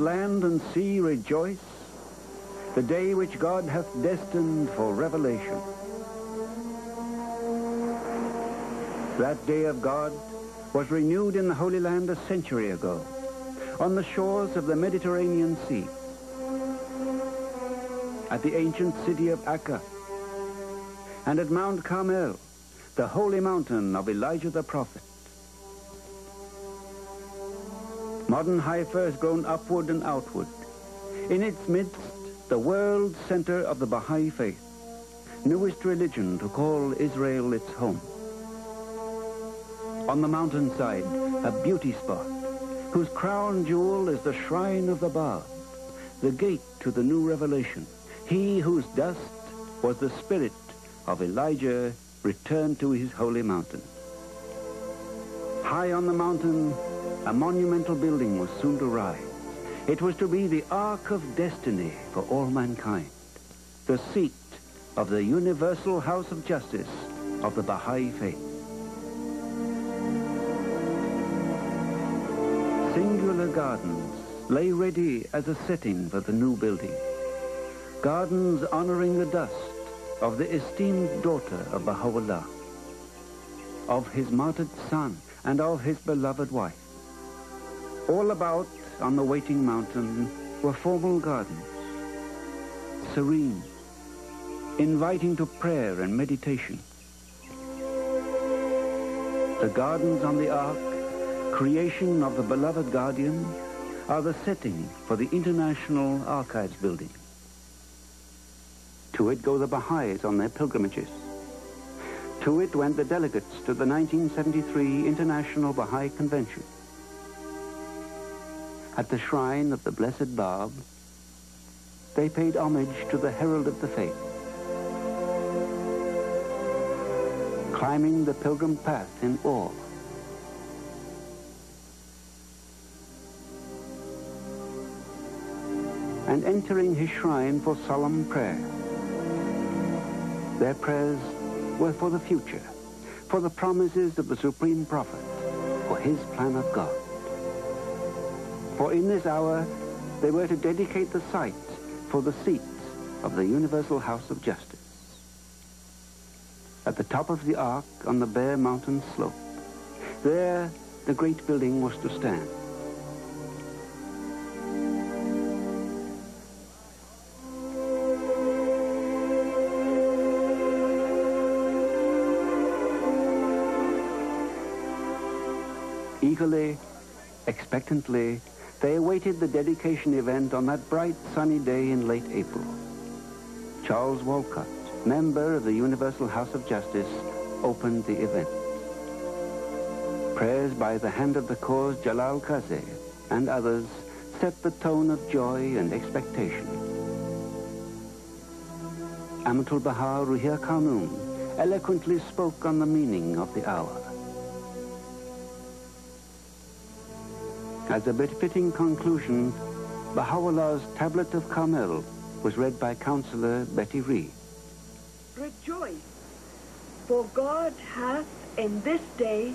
land and sea rejoice, the day which God hath destined for revelation. That day of God was renewed in the Holy Land a century ago, on the shores of the Mediterranean Sea, at the ancient city of Acca, and at Mount Carmel, the holy mountain of Elijah the prophet. Modern Haifa has grown upward and outward. In its midst, the world center of the Baha'i faith, newest religion to call Israel its home. On the mountainside, a beauty spot, whose crown jewel is the shrine of the Bab, the gate to the new revelation. He whose dust was the spirit of Elijah returned to his holy mountain. High on the mountain, a monumental building was soon to rise. It was to be the Ark of Destiny for all mankind, the seat of the Universal House of Justice of the Baha'i Faith. Singular gardens lay ready as a setting for the new building. Gardens honoring the dust of the esteemed daughter of Baha'u'llah, of his martyred son, and of his beloved wife. All about on the waiting mountain were formal gardens, serene, inviting to prayer and meditation. The gardens on the arc, creation of the beloved guardian, are the setting for the International Archives building. To it go the Baha'is on their pilgrimages. To it went the delegates to the 1973 International Baha'i Convention. At the shrine of the Blessed Bab, they paid homage to the herald of the faith. Climbing the pilgrim path in awe. And entering his shrine for solemn prayer. Their prayers were for the future, for the promises of the Supreme Prophet, for his plan of God. For in this hour, they were to dedicate the site for the seat of the Universal House of Justice. At the top of the arc on the bare mountain slope, there the great building was to stand. Eagerly, expectantly, they awaited the dedication event on that bright sunny day in late April. Charles Wolcott, member of the Universal House of Justice, opened the event. Prayers by the hand of the cause Jalal Khazeh and others set the tone of joy and expectation. Amatul Baha Ruhiyyih Khanum eloquently spoke on the meaning of the hour. As a befitting conclusion, Baha'u'llah's Tablet of Carmel was read by Counselor Betty Reed. Rejoice, for God hath in this day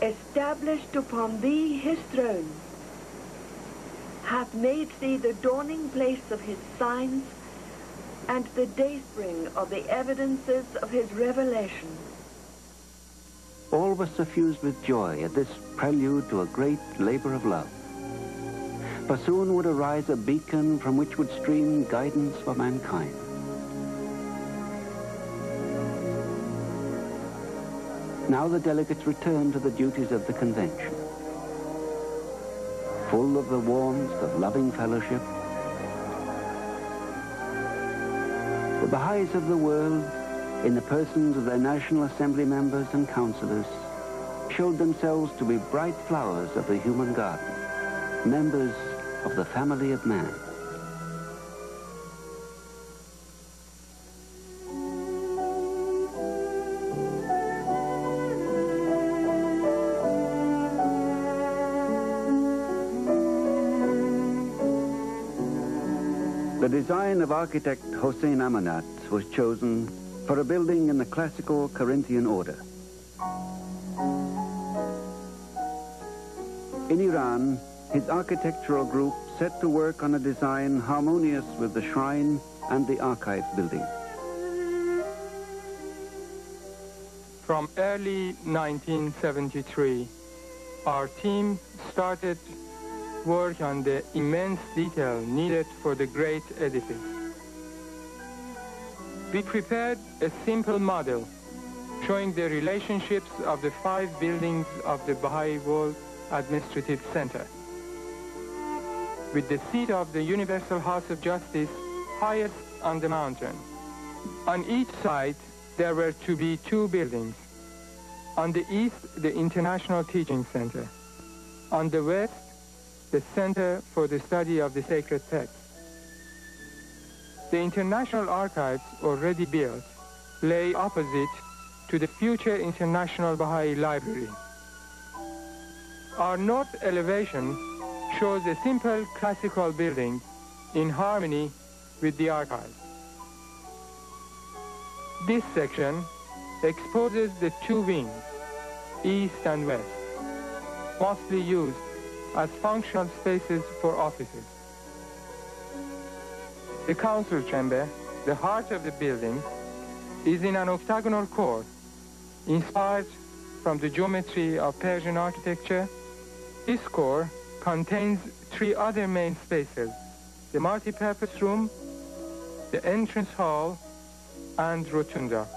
established upon thee his throne, hath made thee the dawning place of his signs, and the dayspring of the evidences of his revelation. All was suffused with joy at this prelude to a great labor of love. But soon would arise a beacon from which would stream guidance for mankind. Now the delegates returned to the duties of the convention. Full of the warmth of loving fellowship, the Baha'is of the world, in the persons of their National Assembly members and councillors, showed themselves to be bright flowers of the human garden, members of the family of man. The design of architect Hossein Amanat was chosen for a building in the classical Corinthian order. In Iran, his architectural group set to work on a design harmonious with the shrine and the archive building. From early 1973, our team started work on the immense detail needed for the great edifice. We prepared a simple model showing the relationships of the five buildings of the Baha'i World Administrative Center. With the seat of the Universal House of Justice highest on the mountain. On each side, there were to be two buildings. On the east, the International Teaching Center. On the west, the Center for the Study of the Sacred Text. The International Archives, already built, lay opposite to the future International Baha'i Library. Our north elevation shows a simple classical building in harmony with the archive. This section exposes the two wings, east and west, mostly used as functional spaces for offices. The council chamber, the heart of the building, is in an octagonal court, inspired from the geometry of Persian architecture. This core contains three other main spaces, the multi-purpose room, the entrance hall, and rotunda.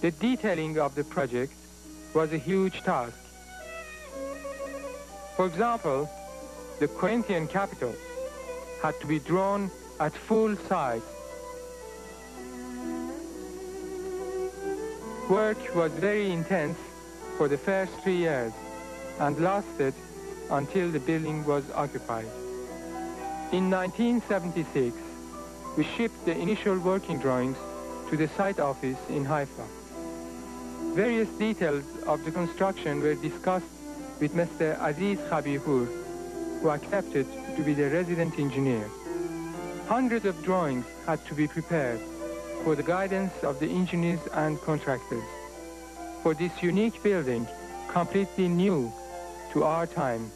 The detailing of the project was a huge task. For example, the Corinthian capital had to be drawn at full size. Work was very intense for the first three years and lasted until the building was occupied. In 1976, we shipped the initial working drawings to the site office in Haifa. Various details of the construction were discussed with Mr. Aziz Khabihur, who accepted to be the resident engineer. Hundreds of drawings had to be prepared for the guidance of the engineers and contractors. For this unique building, completely new to our time.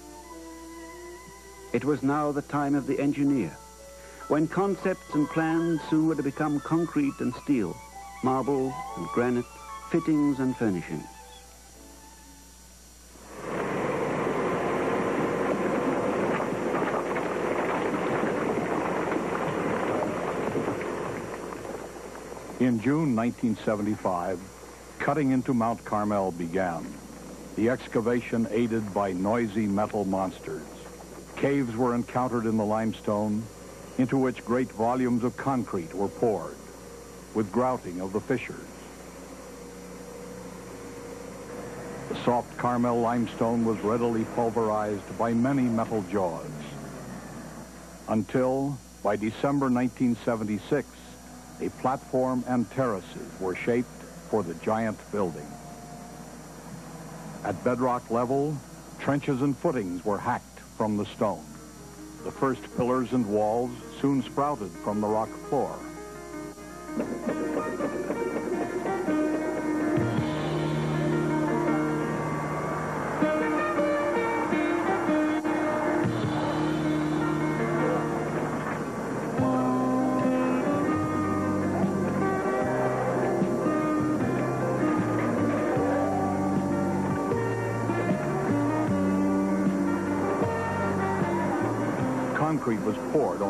It was now the time of the engineer, when concepts and plans soon were to become concrete and steel, marble and granite, fittings and furnishings. In June 1975, cutting into Mount Carmel began. The excavation aided by noisy metal monsters. Caves were encountered in the limestone, into which great volumes of concrete were poured, with grouting of the fissures. The soft Carmel limestone was readily pulverized by many metal jaws, until, by December 1976, a platform and terraces were shaped for the giant building. At bedrock level, trenches and footings were hacked from the stone. The first pillars and walls soon sprouted from the rock floor.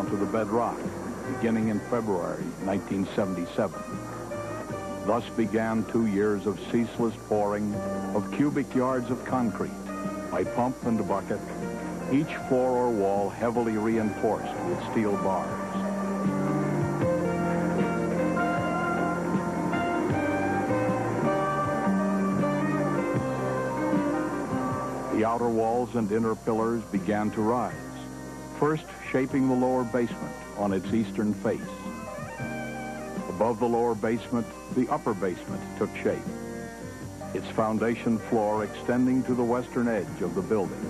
Onto the bedrock, beginning in February 1977. Thus began two years of ceaseless pouring of cubic yards of concrete by pump and bucket, each floor or wall heavily reinforced with steel bars. The outer walls and inner pillars began to rise first shaping the lower basement on its eastern face. Above the lower basement, the upper basement took shape, its foundation floor extending to the western edge of the building.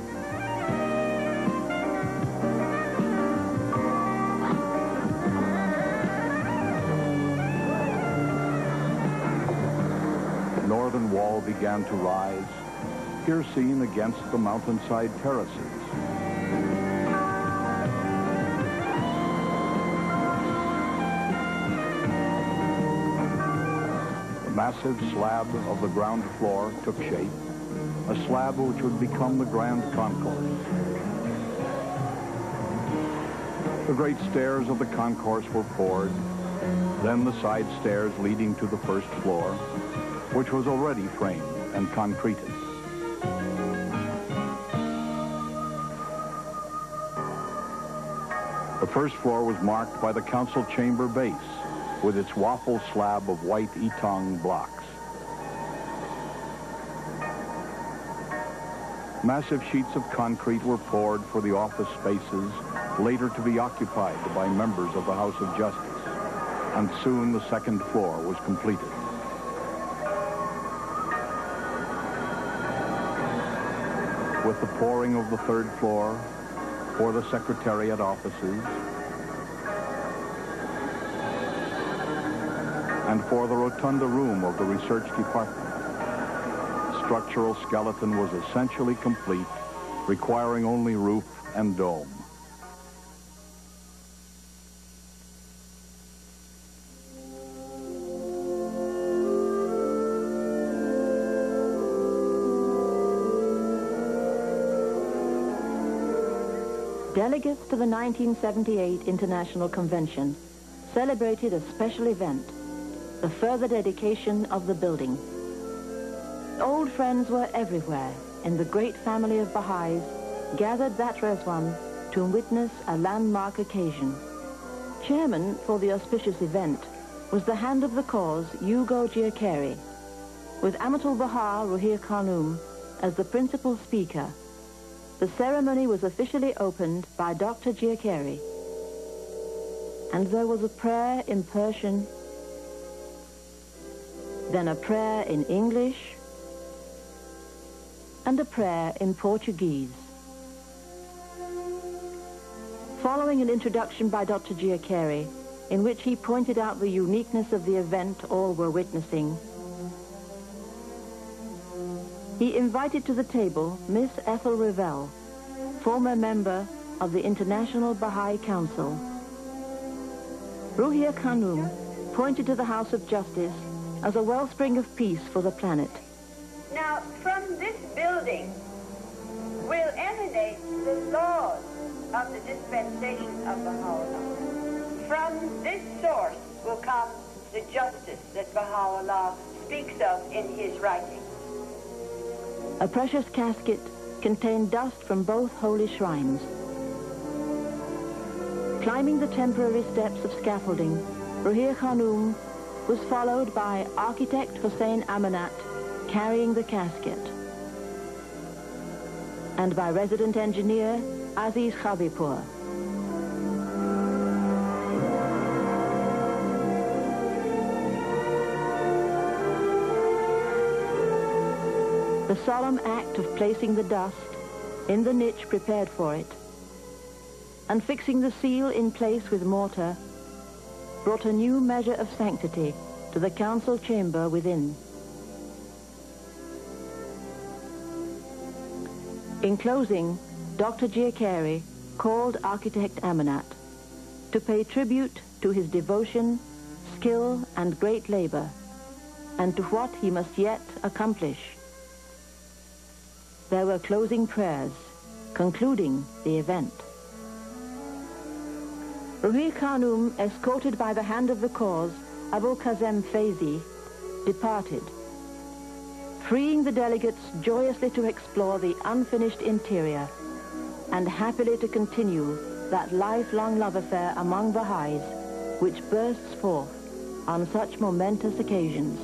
The northern wall began to rise, here seen against the mountainside terraces. Massive slab of the ground floor took shape, a slab which would become the grand concourse. The great stairs of the concourse were poured, then the side stairs leading to the first floor, which was already framed and concreted. The first floor was marked by the council chamber base with its waffle slab of white Ytong blocks. Massive sheets of concrete were poured for the office spaces later to be occupied by members of the House of Justice, and soon the second floor was completed. With the pouring of the third floor for the Secretariat offices, and for the rotunda room of the research department. Structural skeleton was essentially complete, requiring only roof and dome. Delegates to the 1978 International Convention celebrated a special event, the further dedication of the building. Old friends were everywhere in the great family of Baha'is gathered that Ridvan to witness a landmark occasion. Chairman for the auspicious event was the hand of the cause, Hugo Giachery, with Amatul Baha Ruhiyyih Khanum as the principal speaker the ceremony was officially opened by Dr. Giachery. And there was a prayer in Persian, then a prayer in English, and a prayer in Portuguese. Following an introduction by Dr. Giachery, in which he pointed out the uniqueness of the event all were witnessing, he invited to the table Miss Ethel Revell, former member of the International Baha'i Council. Ruhiyyih Khanum pointed to the House of Justice as a wellspring of peace for the planet. Now, from this building will emanate the laws of the dispensation of Baha'u'llah. From this source will come the justice that Baha'u'llah speaks of in his writings. A precious casket contained dust from both holy shrines. Climbing the temporary steps of scaffolding, Ruhiyyih Khanum was followed by architect Hossein Amanat carrying the casket and by resident engineer Aziz Khabipur. The solemn act of placing the dust in the niche prepared for it and fixing the seal in place with mortar brought a new measure of sanctity to the council chamber within. In closing, Dr. Giachery called architect Amanat to pay tribute to his devotion, skill, and great labor, and to what he must yet accomplish. There were closing prayers, concluding the event. Ruhiyyih Khanum, escorted by the hand of the cause, Abu'l-Qasim Faizi, departed, freeing the delegates joyously to explore the unfinished interior and happily to continue that lifelong love affair among Baha'is which bursts forth on such momentous occasions.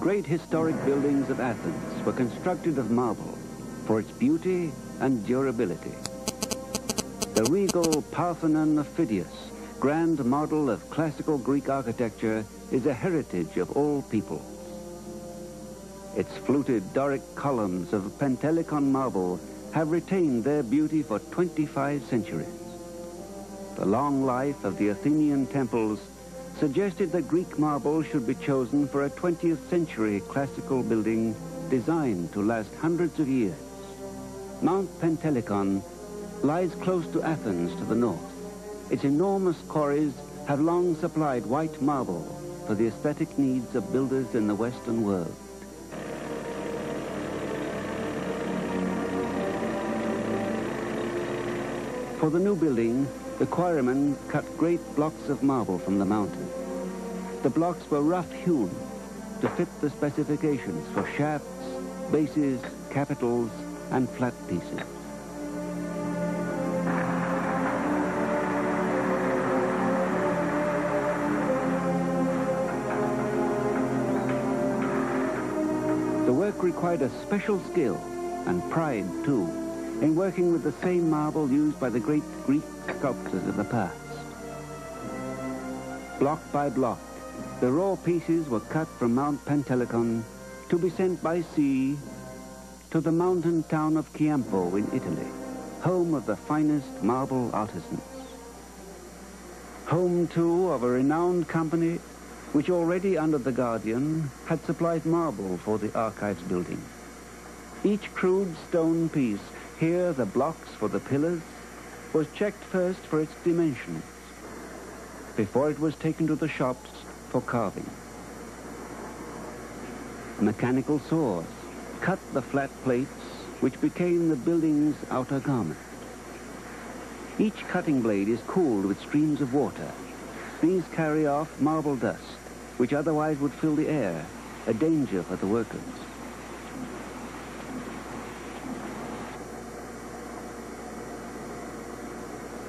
Great historic buildings of Athens were constructed of marble for its beauty and durability. The regal Parthenon of Phidias, grand model of classical Greek architecture, is a heritage of all peoples. Its fluted Doric columns of Pentelicon marble have retained their beauty for 25 centuries. The long life of the Athenian temples suggested that Greek marble should be chosen for a 20th century classical building designed to last hundreds of years. Mount Pentelicon lies close to Athens to the north. Its enormous quarries have long supplied white marble for the aesthetic needs of builders in the Western world. For the new building, the quarrymen cut great blocks of marble from the mountain. The blocks were rough-hewn to fit the specifications for shafts, bases, capitals, and flat pieces. The work required a special skill and pride, too, in working with the same marble used by the great Greek sculptors of the past. Block by block, the raw pieces were cut from Mount Pentelicon to be sent by sea to the mountain town of Chiampo in Italy, home of the finest marble artisans. Home, too, of a renowned company which already under the Guardian had supplied marble for the archives building. Each crude stone piece here, the blocks for the pillars was checked first for its dimensions before it was taken to the shops for carving. Mechanical saws cut the flat plates which became the building's outer garment. Each cutting blade is cooled with streams of water. These carry off marble dust, which otherwise would fill the air, a danger for the workers.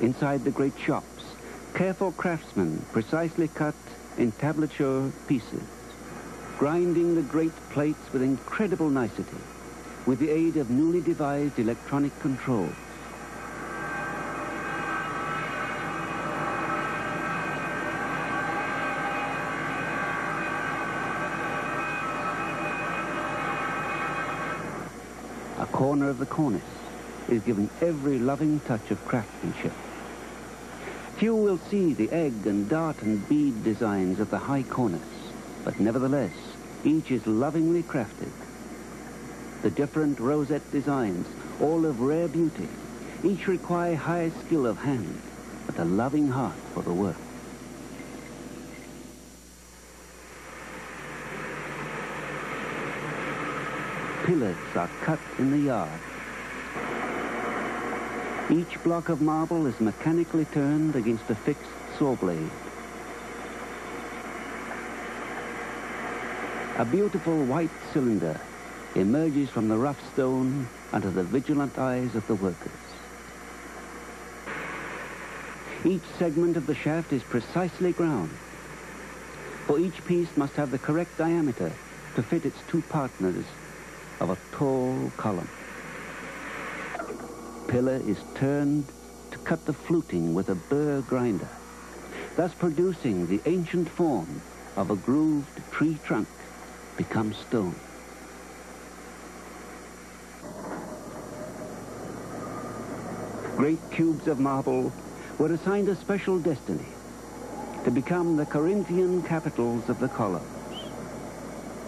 Inside the great shops, careful craftsmen precisely cut entablature pieces, grinding the great plates with incredible nicety, with the aid of newly devised electronic controls. A corner of the cornice is given every loving touch of craftsmanship. Few will see the egg and dart and bead designs of the high cornice, but nevertheless, each is lovingly crafted. The different rosette designs, all of rare beauty, each require high skill of hand, but a loving heart for the work. Pillars are cut in the yard each block of marble is mechanically turned against a fixed saw blade. A beautiful white cylinder emerges from the rough stone under the vigilant eyes of the workers. Each segment of the shaft is precisely ground, for each piece must have the correct diameter to fit its two partners of a tall column pillar is turned to cut the fluting with a burr grinder, thus producing the ancient form of a grooved tree trunk become stone. Great cubes of marble were assigned a special destiny to become the Corinthian capitals of the columns.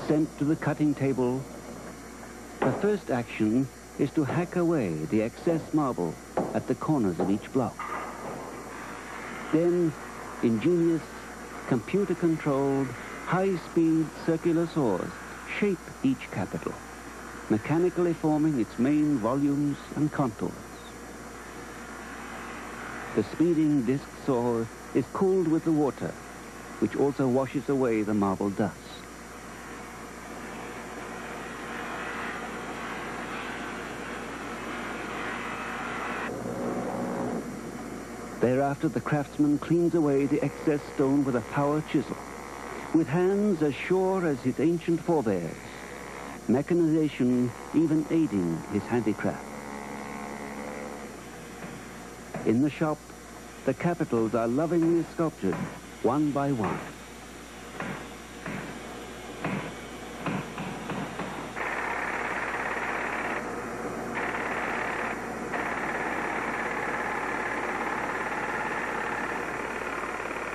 Sent to the cutting table, the first action is to hack away the excess marble at the corners of each block. Then, ingenious, computer-controlled, high-speed circular saws shape each capital, mechanically forming its main volumes and contours. The speeding disc saw is cooled with the water, which also washes away the marble dust. Thereafter, the craftsman cleans away the excess stone with a power chisel, with hands as sure as his ancient forebears, mechanization even aiding his handicraft. In the shop, the capitals are lovingly sculptured, one by one.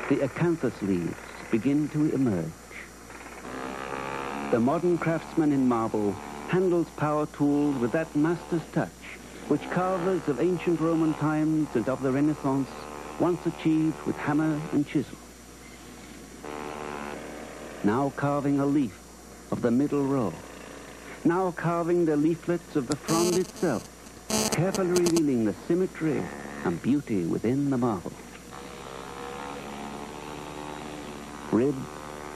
The acanthus leaves begin to emerge. The modern craftsman in marble handles power tools with that master's touch which carvers of ancient Roman times and of the Renaissance once achieved with hammer and chisel. Now carving a leaf of the middle row. Now carving the leaflets of the frond itself, carefully revealing the symmetry and beauty within the marble. Rib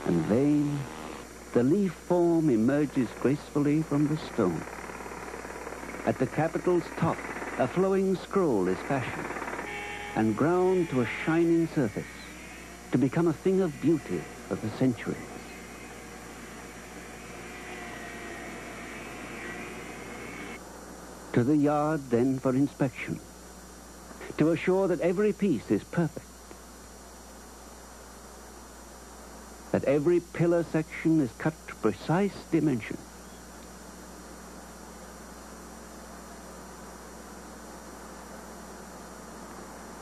and vein, the leaf form emerges gracefully from the stone. At the capital's top, a flowing scroll is fashioned and ground to a shining surface to become a thing of beauty of the century. To the yard then for inspection, to assure that every piece is perfect, that every pillar section is cut to precise dimension,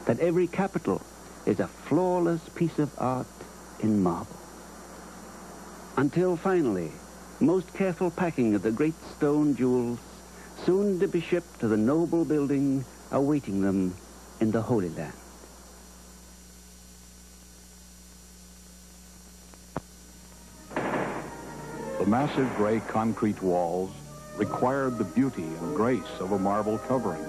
that every capital is a flawless piece of art in marble. Until finally, most careful packing of the great stone jewels, soon to be shipped to the noble building awaiting them in the Holy Land. The massive gray concrete walls required the beauty and grace of a marble covering.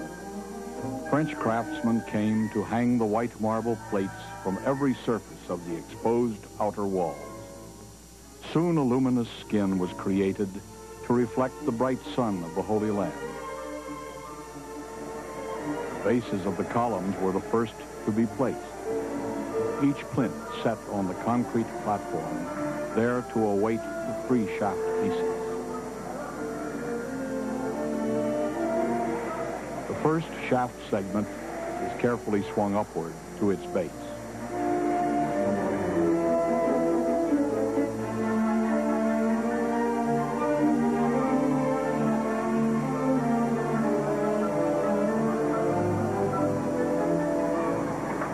French craftsmen came to hang the white marble plates from every surface of the exposed outer walls. Soon a luminous skin was created to reflect the bright sun of the Holy Land. The bases of the columns were the first to be placed. Each plinth set on the concrete platform, there to await the free shaft pieces. The first shaft segment is carefully swung upward to its base.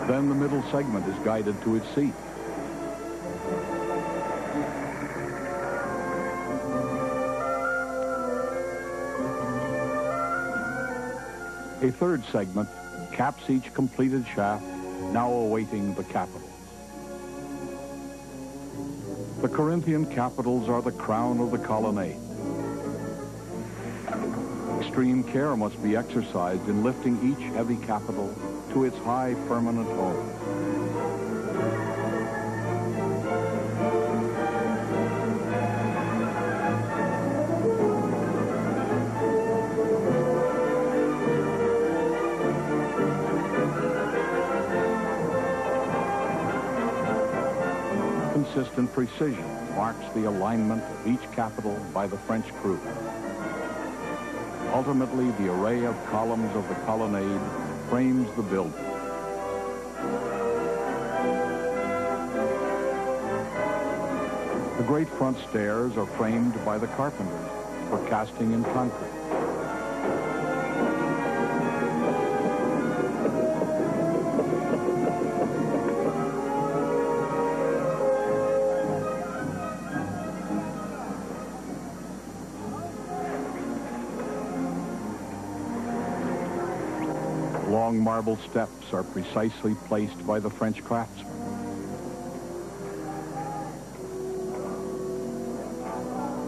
Then the middle segment is guided to its seat. A third segment caps each completed shaft, now awaiting the capitals. The Corinthian capitals are the crown of the colonnade. Extreme care must be exercised in lifting each heavy capital to its high permanent home. Precision marks the alignment of each capital by the French crew. Ultimately, the array of columns of the colonnade frames the building. The great front stairs are framed by the carpenters for casting in concrete. Marble steps are precisely placed by the French craftsmen.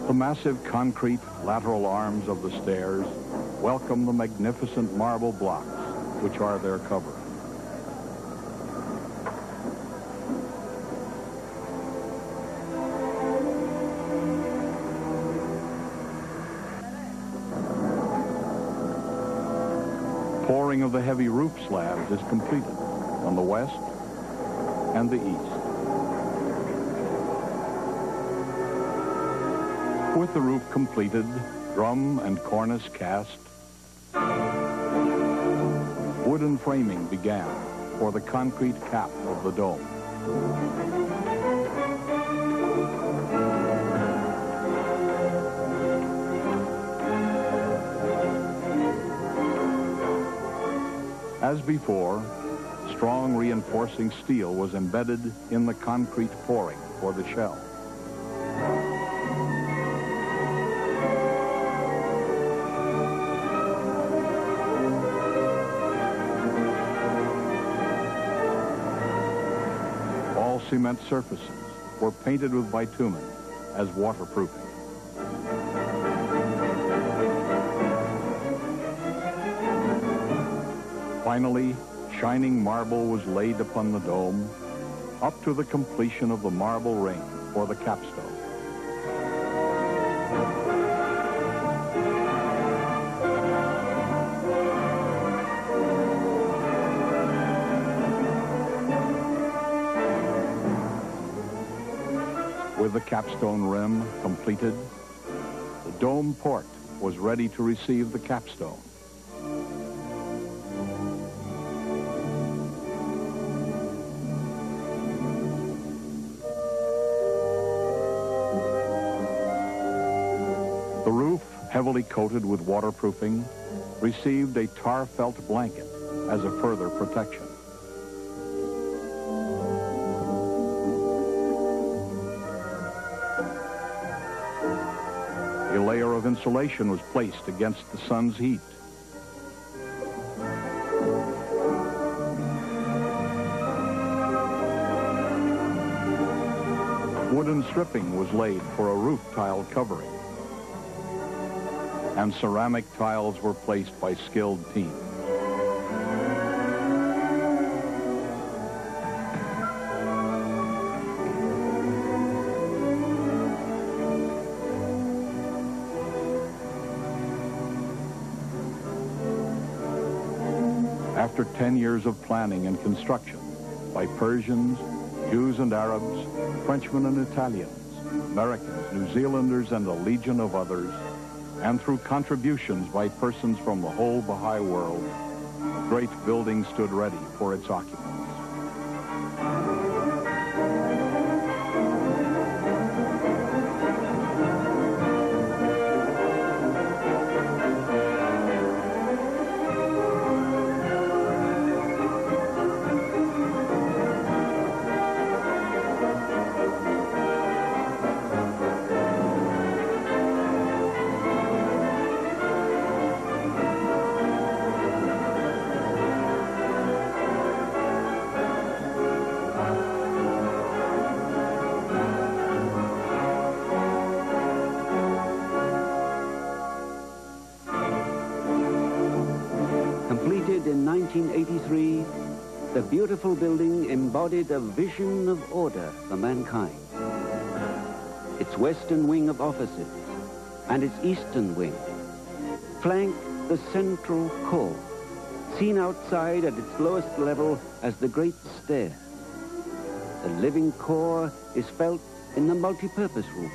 The massive concrete lateral arms of the stairs welcome the magnificent marble blocks which are their cover. Of the heavy roof slabs is completed on the west and the east. With the roof completed, drum and cornice cast, wooden framing began for the concrete cap of the dome. As before, strong reinforcing steel was embedded in the concrete pouring for the shell. All cement surfaces were painted with bitumen as waterproofing. Finally, shining marble was laid upon the dome up to the completion of the marble ring for the capstone. With the capstone rim completed, the dome port was ready to receive the capstone. Coated with waterproofing, received a tar felt blanket as a further protection. A layer of insulation was placed against the sun's heat. Wooden stripping was laid for a roof tile covering. And ceramic tiles were placed by skilled teams. After 10 years of planning and construction by Persians, Jews and Arabs, Frenchmen and Italians, Americans, New Zealanders, and a legion of others, and through contributions by persons from the whole Baha'i world, great building stood ready for its occupants. Beautiful building embodied a vision of order for mankind. Its western wing of offices and its eastern wing flank the central core, seen outside at its lowest level as the Great Stair. The living core is felt in the multipurpose room,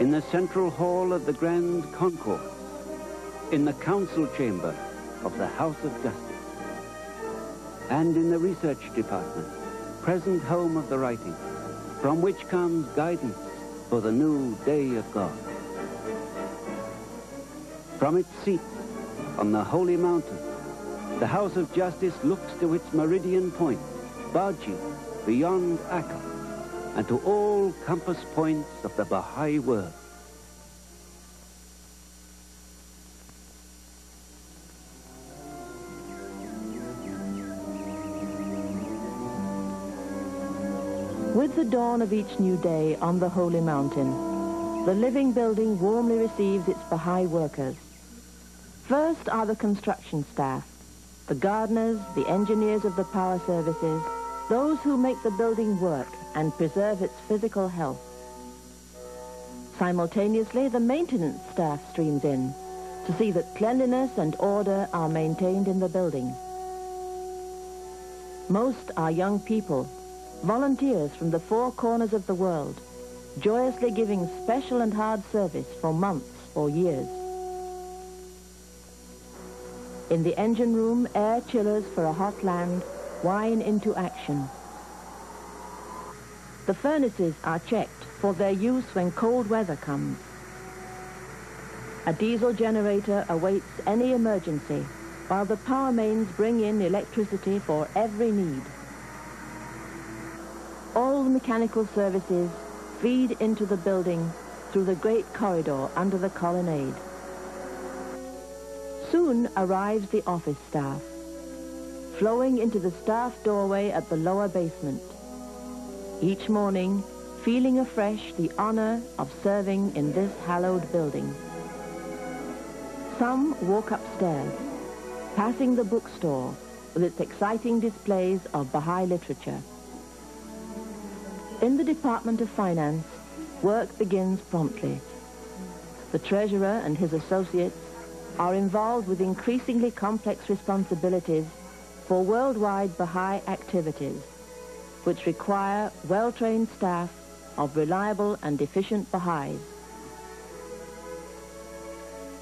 in the central hall of the Grand Concourse, in the council chamber of the House of Justice, and in the research department, present home of the writing, from which comes guidance for the new day of God. From its seat on the holy mountain, the House of Justice looks to its meridian point, Bahji, beyond Akka, and to all compass points of the Baha'i world. With the dawn of each new day on the holy mountain, the living building warmly receives its Baha'i workers. First are the construction staff, the gardeners, the engineers of the power services, those who make the building work and preserve its physical health. Simultaneously, the maintenance staff streams in to see that cleanliness and order are maintained in the building. Most are young people, volunteers from the four corners of the world, joyously giving special and hard service for months or years. In the engine room, air chillers for a hot land wine into action. The furnaces are checked for their use when cold weather comes. A diesel generator awaits any emergency while the power mains bring in electricity for every need. All the mechanical services feed into the building through the great corridor under the colonnade. Soon arrives the office staff, flowing into the staff doorway at the lower basement. Each morning, feeling afresh the honor of serving in this hallowed building. Some walk upstairs, passing the bookstore with its exciting displays of Baha'i literature. In the Department of Finance, work begins promptly. The treasurer and his associates are involved with increasingly complex responsibilities for worldwide Baha'i activities, which require well-trained staff of reliable and efficient Baha'is.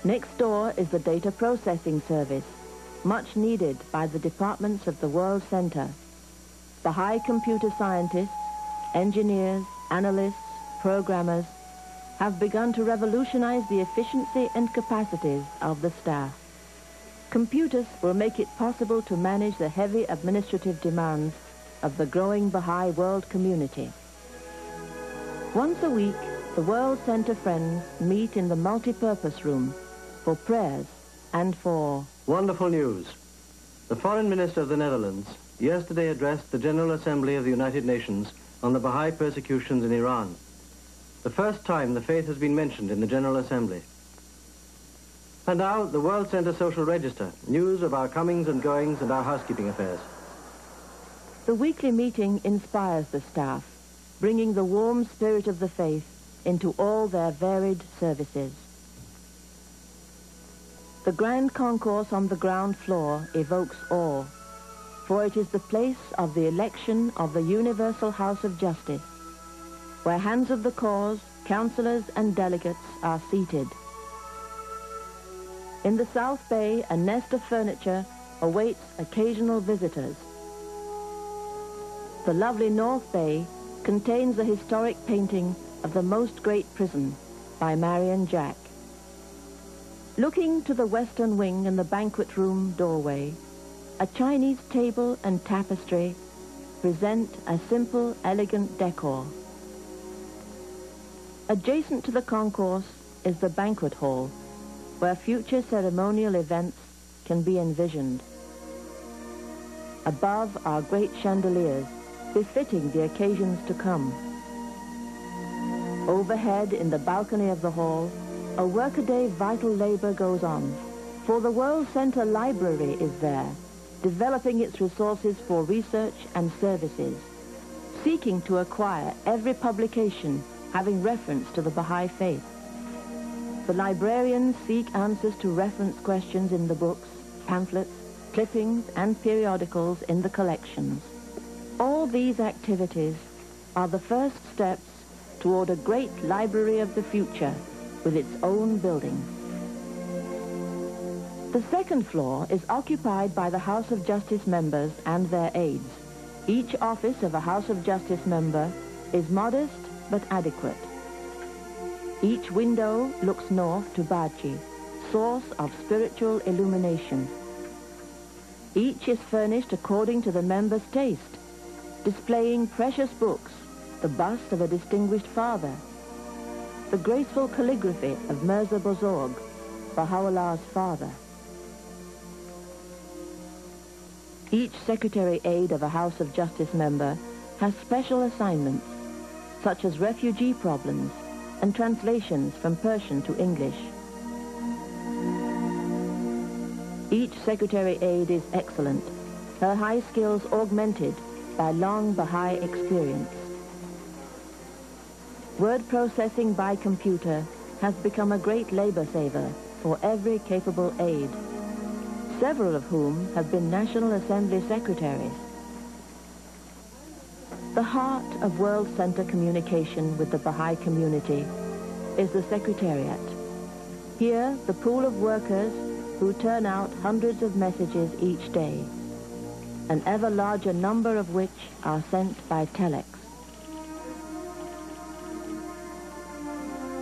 Next door is the data processing service, much needed by the departments of the World Center. Baha'i computer scientists, engineers, analysts, programmers have begun to revolutionize the efficiency and capacities of the staff. Computers will make it possible to manage the heavy administrative demands of the growing Baha'i world community. Once a week, the World Center Friends meet in the multi-purpose room for prayers and for... Wonderful news. The Foreign Minister of the Netherlands yesterday addressed the General Assembly of the United Nations on the Baha'i persecutions in Iran. The first time the faith has been mentioned in the General Assembly. And now, the World Center Social Register, news of our comings and goings and our housekeeping affairs. The weekly meeting inspires the staff, bringing the warm spirit of the faith into all their varied services. The grand concourse on the ground floor evokes awe, for it is the place of the election of the Universal House of Justice, where hands of the cause, councillors and delegates are seated. In the South Bay, a nest of furniture awaits occasional visitors. The lovely North Bay contains a historic painting of the Most Great Prison by Marion Jack. Looking to the western wing and the banquet room doorway, a Chinese table and tapestry present a simple, elegant decor. Adjacent to the concourse is the banquet hall, where future ceremonial events can be envisioned. Above are great chandeliers, befitting the occasions to come. Overhead in the balcony of the hall, a workaday vital labor goes on, for the World Center Library is there, developing its resources for research and services, seeking to acquire every publication having reference to the Baha'i faith. The librarians seek answers to reference questions in the books, pamphlets, clippings, and periodicals in the collections. All these activities are the first steps toward a great library of the future with its own building. The second floor is occupied by the House of Justice members and their aides. Each office of a House of Justice member is modest but adequate. Each window looks north to Bahji, source of spiritual illumination. Each is furnished according to the member's taste, displaying precious books, the bust of a distinguished father, the graceful calligraphy of Mirza Bozorg, Baha'u'llah's father. Each secretary aide of a House of Justice member has special assignments, such as refugee problems and translations from Persian to English. Each secretary aide is excellent, her high skills augmented by long Baha'i experience. Word processing by computer has become a great labor saver for every capable aide, several of whom have been National Assembly secretaries. The heart of World Center communication with the Baha'i community is the Secretariat. Here, the pool of workers who turn out hundreds of messages each day, an ever larger number of which are sent by telex.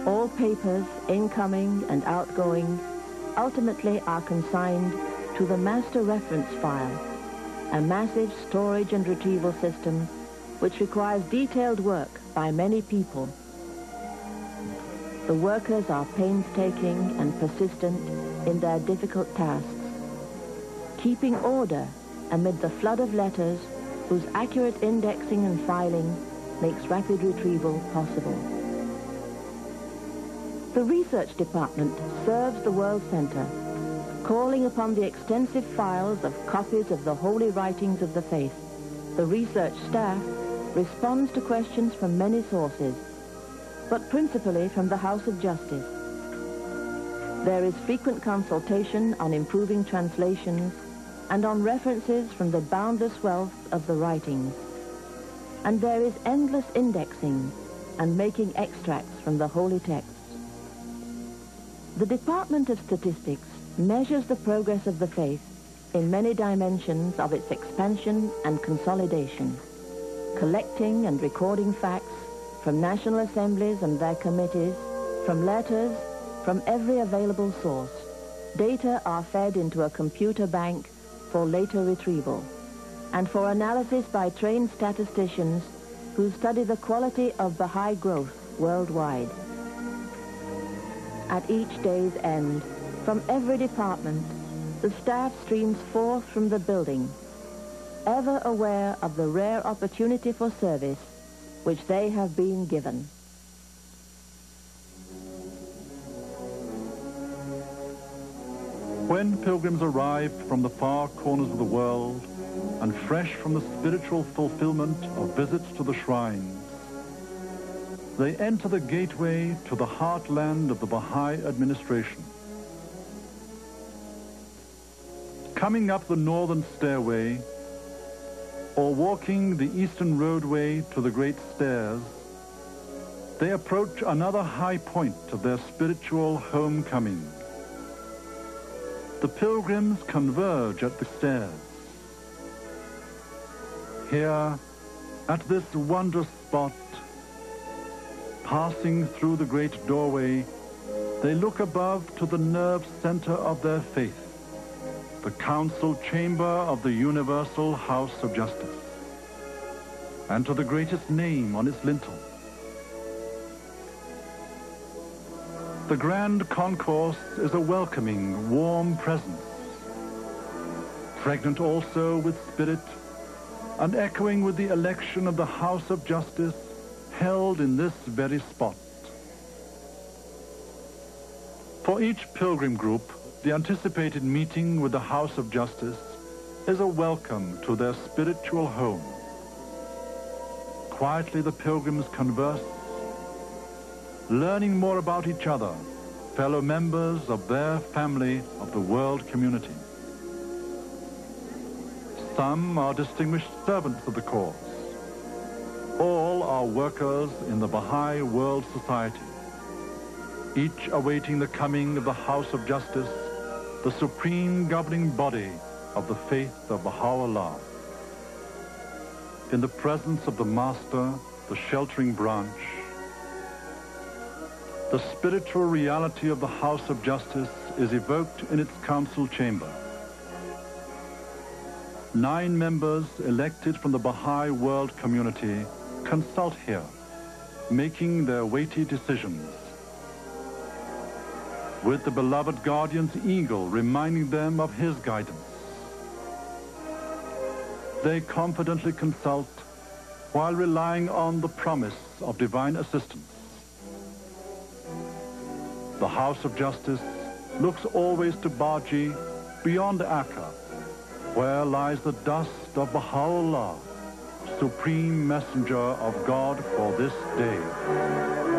All papers, incoming and outgoing, ultimately are consigned to the master reference file, a massive storage and retrieval system which requires detailed work by many people. The workers are painstaking and persistent in their difficult tasks, keeping order amid the flood of letters whose accurate indexing and filing makes rapid retrieval possible. The research department serves the World Center, calling upon the extensive files of copies of the holy writings of the faith. The research staff responds to questions from many sources, but principally from the House of Justice. There is frequent consultation on improving translations and on references from the boundless wealth of the writings. And there is endless indexing and making extracts from the holy texts. The Department of Statistics measures the progress of the faith in many dimensions of its expansion and consolidation, collecting and recording facts from national assemblies and their committees, from letters, from every available source. Data are fed into a computer bank for later retrieval and for analysis by trained statisticians who study the quality of Baha'i growth worldwide. At each day's end, from every department, the staff streams forth from the building, ever aware of the rare opportunity for service which they have been given. When pilgrims arrived from the far corners of the world and fresh from the spiritual fulfillment of visits to the shrines, they enter the gateway to the heartland of the Baha'i administration. Coming up the northern stairway, or walking the eastern roadway to the great stairs, they approach another high point of their spiritual homecoming. The pilgrims converge at the stairs. Here, at this wondrous spot, passing through the great doorway, they look above to the nerve center of their faith, the council chamber of the Universal House of Justice, and to the greatest name on its lintel. The grand concourse is a welcoming, warm presence, pregnant also with spirit and echoing with the election of the House of Justice held in this very spot. For each pilgrim group, the anticipated meeting with the House of Justice is a welcome to their spiritual home. Quietly the pilgrims converse learning more about each other, fellow members of their family of the world community. Some are distinguished servants of the cause. All are workers in the Baha'i World Society, each awaiting the coming of the House of Justice, the supreme governing body of the faith of Baha'u'llah. In the presence of the Master, the sheltering branch, the spiritual reality of the House of Justice is evoked in its council chamber. Nine members elected from the Baha'i world community consult here, making their weighty decisions. With the beloved guardian's eagle reminding them of his guidance. They confidently consult while relying on the promise of divine assistance. The House of Justice looks always to Bahji beyond Akka, where lies the dust of Baha'u'llah, supreme messenger of God for this day.